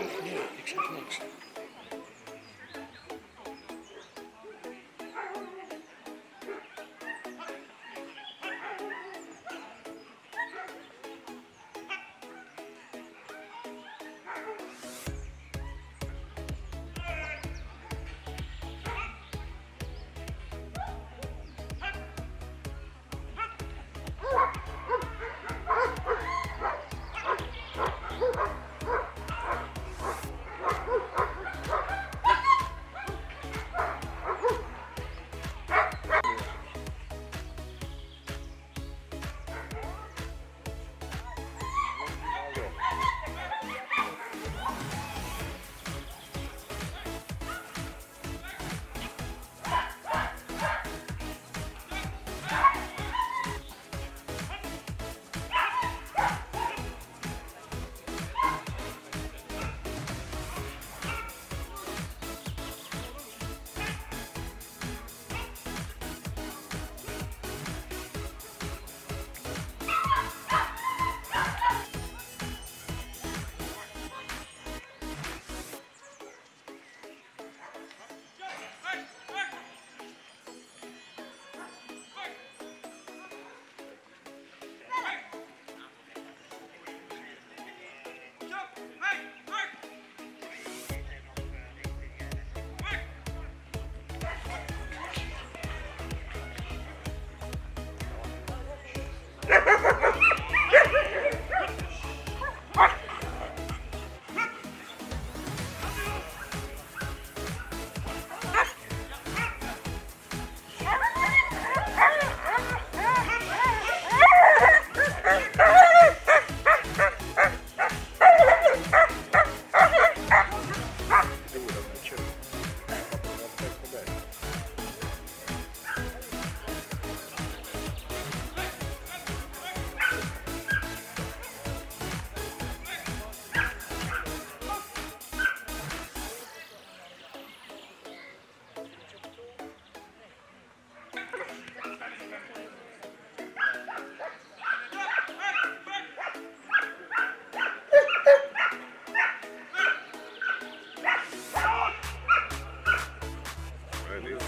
Yeah, exactly.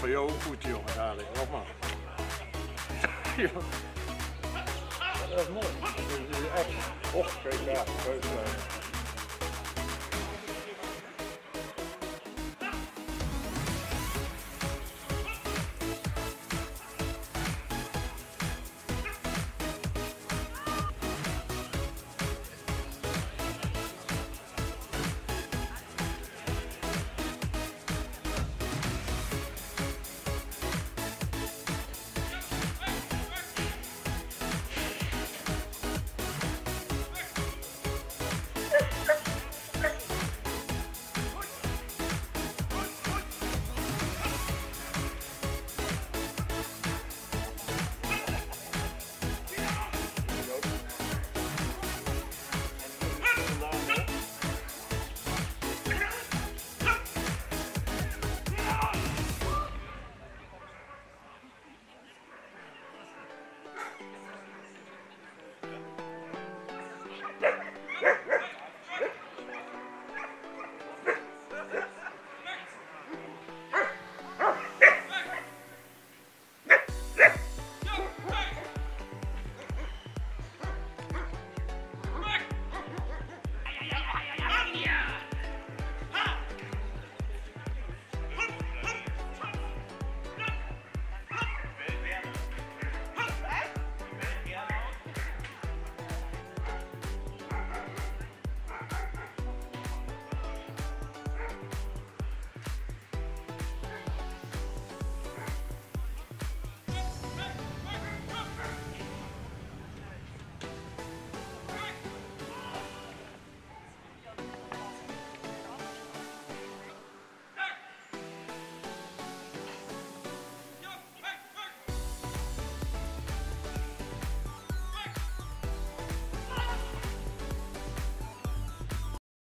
Voor jou ook goed, jongen, dadelijk. Wat maar. Dat is mooi. Dit is echt. Och, kijk daar. kijk daar.